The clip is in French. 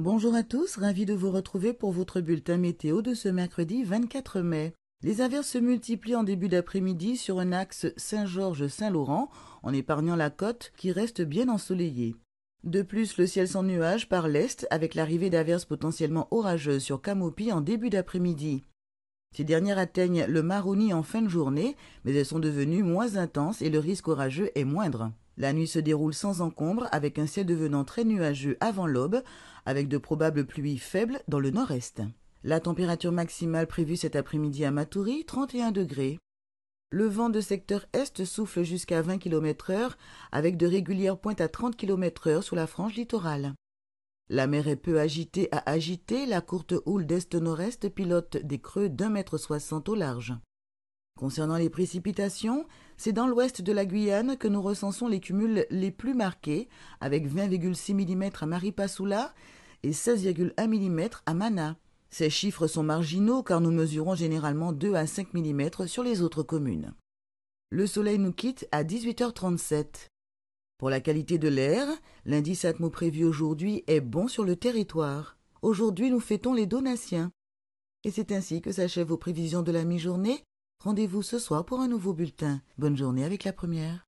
Bonjour à tous, ravi de vous retrouver pour votre bulletin météo de ce mercredi 24 mai. Les averses se multiplient en début d'après-midi sur un axe Saint-Georges-Saint-Laurent, en épargnant la côte qui reste bien ensoleillée. De plus, le ciel sans nuages par l'est avec l'arrivée d'averses potentiellement orageuses sur Camopi en début d'après-midi. Ces dernières atteignent le Maroni en fin de journée, mais elles sont devenues moins intenses et le risque orageux est moindre. La nuit se déroule sans encombre avec un ciel devenant très nuageux avant l'aube, avec de probables pluies faibles dans le nord-est. La température maximale prévue cet après-midi à Matoury, 31 degrés. Le vent de secteur est souffle jusqu'à 20 km heure, avec de régulières pointes à 30 km heure sur la frange littorale. La mer est peu agitée à agiter, la courte houle d'est-nord-est pilote des creux d'un mètre soixante au large. Concernant les précipitations, c'est dans l'ouest de la Guyane que nous recensons les cumuls les plus marqués, avec 20,6 mm à Maripasoula et 16,1 mm à Mana. Ces chiffres sont marginaux car nous mesurons généralement 2 à 5 mm sur les autres communes. Le soleil nous quitte à 18h37. Pour la qualité de l'air, l'indice atmo prévu aujourd'hui est bon sur le territoire. Aujourd'hui, nous fêtons les donatiens. Et c'est ainsi que s'achèvent vos prévisions de la mi-journée. Rendez-vous ce soir pour un nouveau bulletin. Bonne journée avec la première.